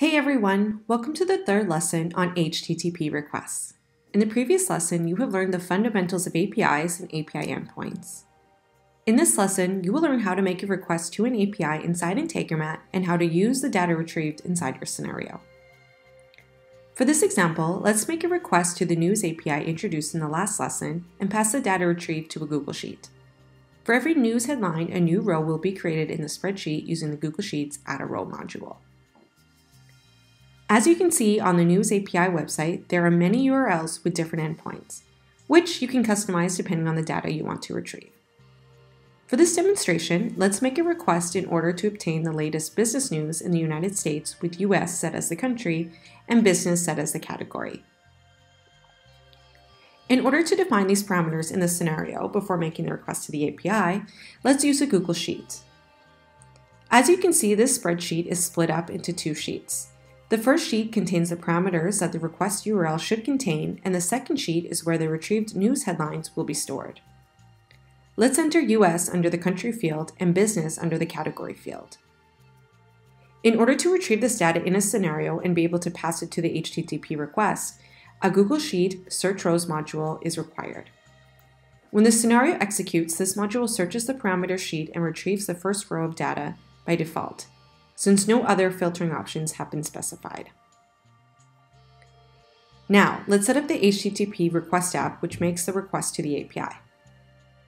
Hey everyone, welcome to the third lesson on HTTP requests. In the previous lesson, you have learned the fundamentals of APIs and API endpoints. In this lesson, you will learn how to make a request to an API inside Integromat and how to use the data retrieved inside your scenario. For this example, let's make a request to the News API introduced in the last lesson and pass the data retrieved to a Google Sheet. For every news headline, a new row will be created in the spreadsheet using the Google Sheets Add a Row module. As you can see on the News API website, there are many URLs with different endpoints, which you can customize depending on the data you want to retrieve. For this demonstration, let's make a request in order to obtain the latest business news in the United States with US set as the country and business set as the category. In order to define these parameters in the scenario before making the request to the API, let's use a Google Sheet. As you can see, this spreadsheet is split up into two sheets. The first sheet contains the parameters that the request URL should contain, and the second sheet is where the retrieved news headlines will be stored. Let's enter US under the country field and business under the category field. In order to retrieve this data in a scenario and be able to pass it to the HTTP request, a Google Sheet search rows module is required. When the scenario executes, this module searches the parameter sheet and retrieves the first row of data by default, since no other filtering options have been specified. Now, let's set up the HTTP request app, which makes the request to the API.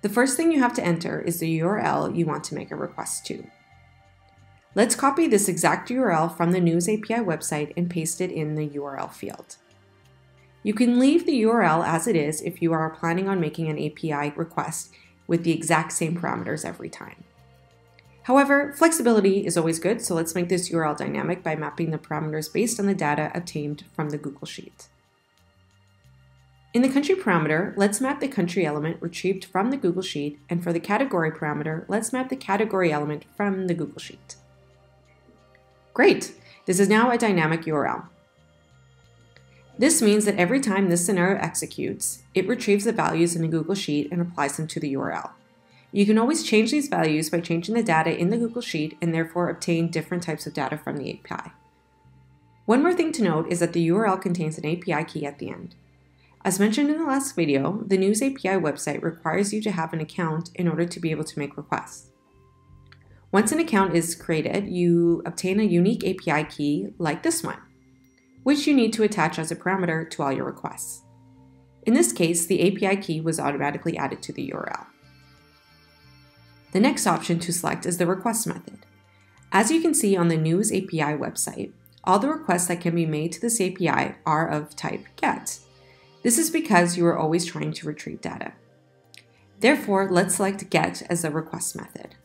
The first thing you have to enter is the URL you want to make a request to. Let's copy this exact URL from the News API website and paste it in the URL field. You can leave the URL as it is if you are planning on making an API request with the exact same parameters every time. However, flexibility is always good, so let's make this URL dynamic by mapping the parameters based on the data obtained from the Google Sheet. In the country parameter, let's map the country element retrieved from the Google Sheet, and for the category parameter, let's map the category element from the Google Sheet. Great! This is now a dynamic URL. This means that every time this scenario executes, it retrieves the values in the Google Sheet and applies them to the URL. You can always change these values by changing the data in the Google Sheet and therefore obtain different types of data from the API. One more thing to note is that the URL contains an API key at the end. As mentioned in the last video, the News API website requires you to have an account in order to be able to make requests. Once an account is created, you obtain a unique API key like this one, which you need to attach as a parameter to all your requests. In this case, the API key was automatically added to the URL. The next option to select is the request method. As you can see on the News API website, all the requests that can be made to this API are of type GET. This is because you are always trying to retrieve data. Therefore, let's select GET as the request method.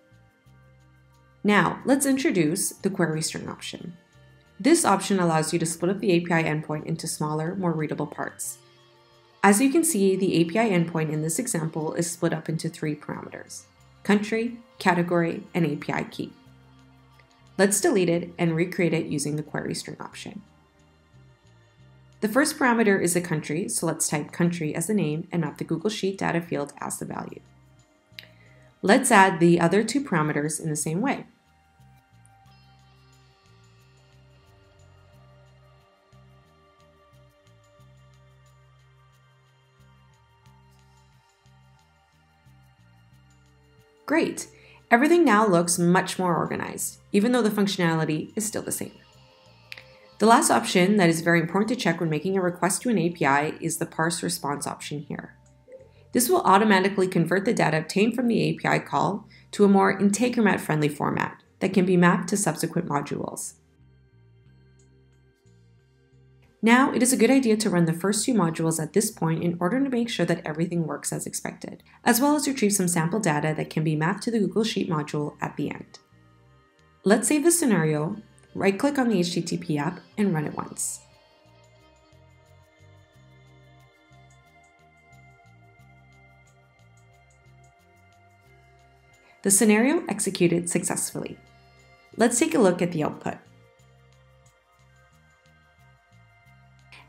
Now, let's introduce the query string option. This option allows you to split up the API endpoint into smaller, more readable parts. As you can see, the API endpoint in this example is split up into three parameters country, category, and API key. Let's delete it and recreate it using the query string option. The first parameter is a country, so let's type country as the name and map the Google Sheet data field as the value. Let's add the other two parameters in the same way. Great! Everything now looks much more organized, even though the functionality is still the same. The last option that is very important to check when making a request to an API is the parse response option here. This will automatically convert the data obtained from the API call to a more Integromat friendly format that can be mapped to subsequent modules. Now, it is a good idea to run the first two modules at this point in order to make sure that everything works as expected, as well as retrieve some sample data that can be mapped to the Google Sheet module at the end. Let's save the scenario, right-click on the HTTP app, and run it once. The scenario executed successfully. Let's take a look at the output.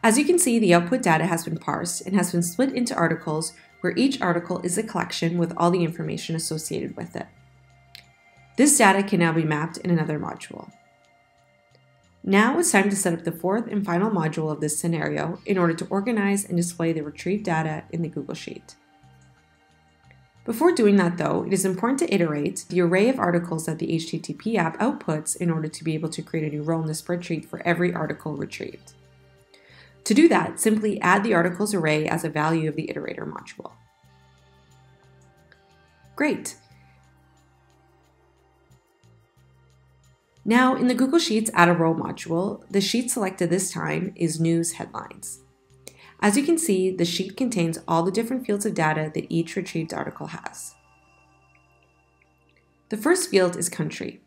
As you can see, the output data has been parsed and has been split into articles where each article is a collection with all the information associated with it. This data can now be mapped in another module. Now it's time to set up the fourth and final module of this scenario in order to organize and display the retrieved data in the Google Sheet. Before doing that though, it is important to iterate the array of articles that the HTTP app outputs in order to be able to create a new row in the spreadsheet for every article retrieved. To do that, simply add the articles array as a value of the iterator module. Great. Now, in the Google Sheets Add a Row module, the sheet selected this time is News Headlines. As you can see, the sheet contains all the different fields of data that each retrieved article has. The first field is Country.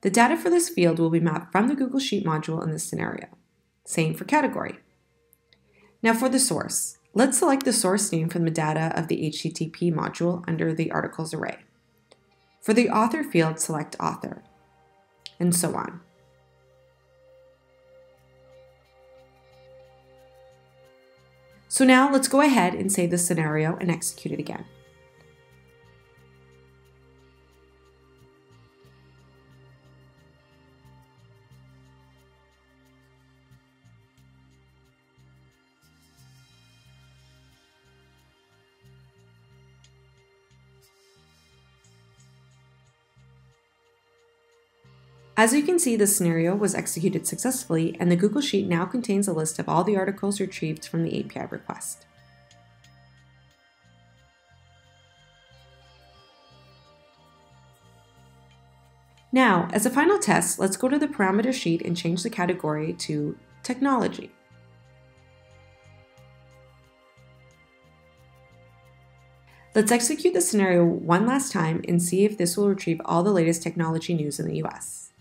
The data for this field will be mapped from the Google Sheet module in this scenario. Same for Category. Now for the source, let's select the source name from the data of the HTTP module under the articles array. For the author field, select author and so on. So now let's go ahead and save the scenario and execute it again. As you can see, the scenario was executed successfully, and the Google Sheet now contains a list of all the articles retrieved from the API request. Now, as a final test, let's go to the parameter sheet and change the category to Technology. Let's execute the scenario one last time and see if this will retrieve all the latest technology news in the US.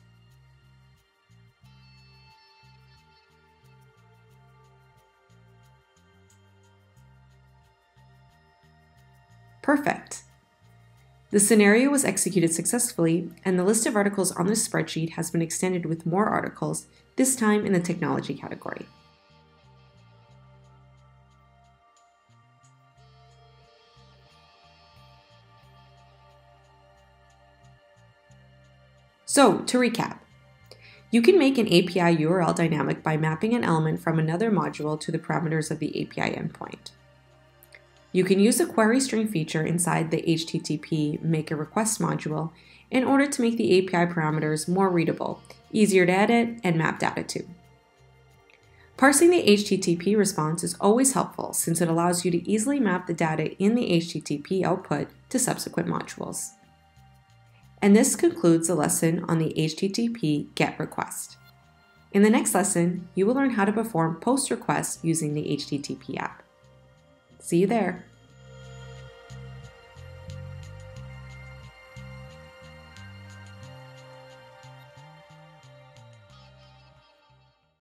Perfect. The scenario was executed successfully, and the list of articles on this spreadsheet has been extended with more articles, this time in the technology category. So, to recap, you can make an API URL dynamic by mapping an element from another module to the parameters of the API endpoint. You can use the query string feature inside the HTTP make a request module in order to make the API parameters more readable, easier to edit, and map data to. Parsing the HTTP response is always helpful since it allows you to easily map the data in the HTTP output to subsequent modules. And this concludes the lesson on the HTTP GET request. In the next lesson, you will learn how to perform POST requests using the HTTP app. See you there.